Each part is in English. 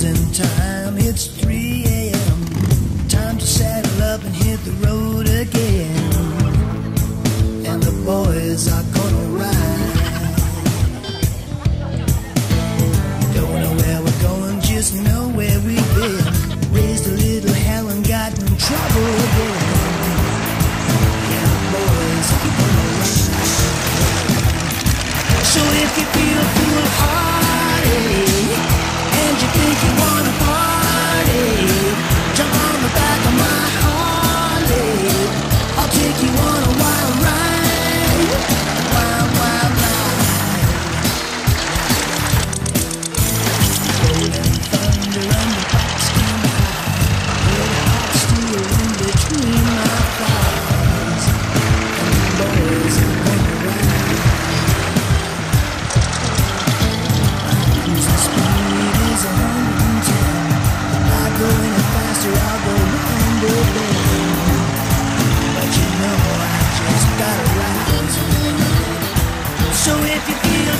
closing time. It's 3 a.m. Time to saddle up and hit the road again. And the boys are gonna ride. Don't know where we're going, just know where we've been. Raised a little hell and got in trouble again. Yeah, the boys are gonna ride. So if you feel So if you feel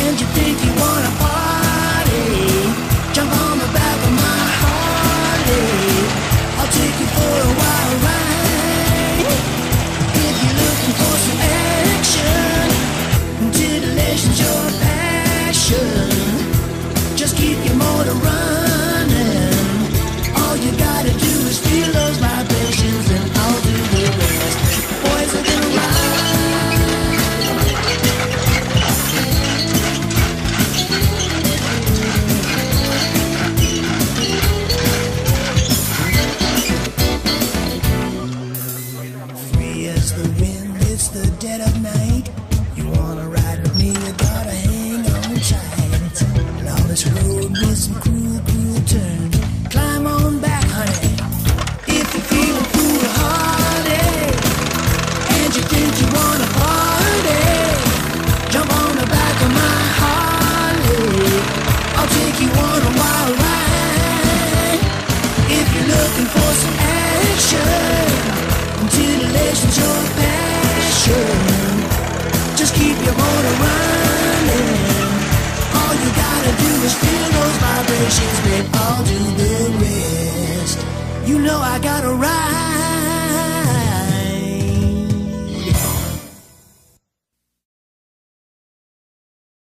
and you think you wanna party, jump on the back of my Harley. I'll take you for a wild ride. If you're looking for some action. Your passion. Just keep your motor running. As the wind, it's the dead of night. You wanna ride with me, You know I gotta ride.